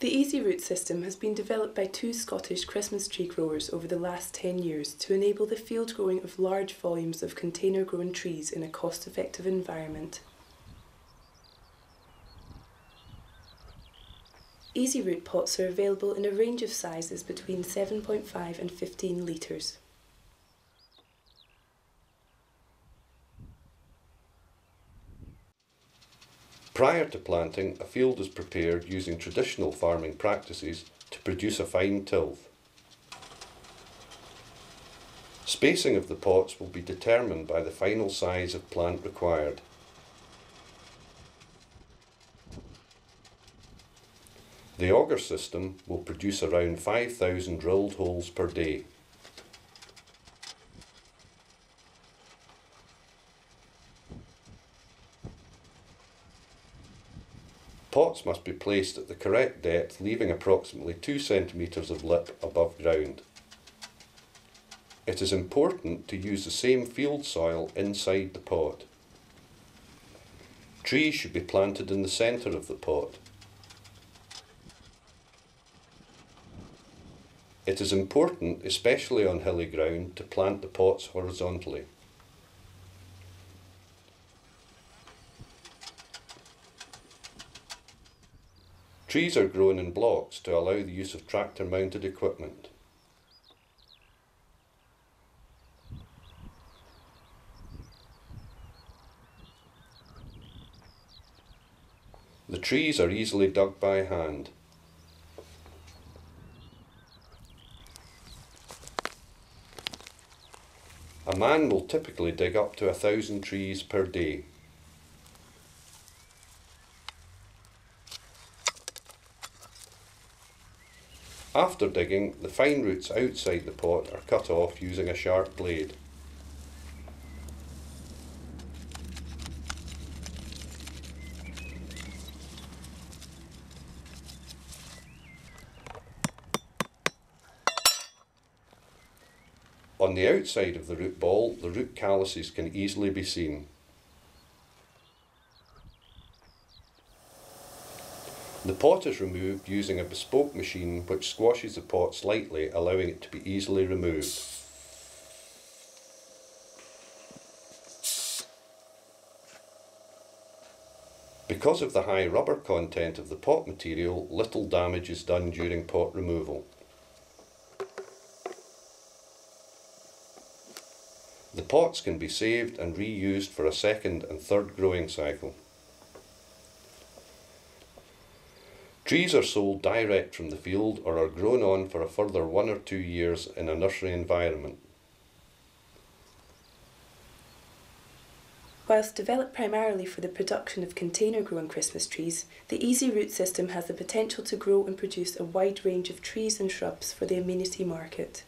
The Easy system has been developed by two Scottish Christmas tree growers over the last 10 years to enable the field growing of large volumes of container grown trees in a cost effective environment. Easiroot pots are available in a range of sizes between 7.5 and 15 litres. Prior to planting, a field is prepared using traditional farming practices to produce a fine tilth. Spacing of the pots will be determined by the final size of plant required. The auger system will produce around 5,000 drilled holes per day. Pots must be placed at the correct depth, leaving approximately 2 centimetres of lip above ground. It is important to use the same field soil inside the pot. Trees should be planted in the centre of the pot. It is important, especially on hilly ground, to plant the pots horizontally. Trees are grown in blocks to allow the use of tractor mounted equipment. The trees are easily dug by hand. A man will typically dig up to a thousand trees per day. After digging, the fine roots outside the pot are cut off using a sharp blade. On the outside of the root ball, the root calluses can easily be seen. The pot is removed using a bespoke machine which squashes the pot slightly, allowing it to be easily removed. Because of the high rubber content of the pot material, little damage is done during pot removal. The pots can be saved and reused for a second and third growing cycle. Trees are sold direct from the field or are grown on for a further one or two years in a nursery environment. Whilst developed primarily for the production of container grown Christmas trees, the Easiroot system has the potential to grow and produce a wide range of trees and shrubs for the amenity market.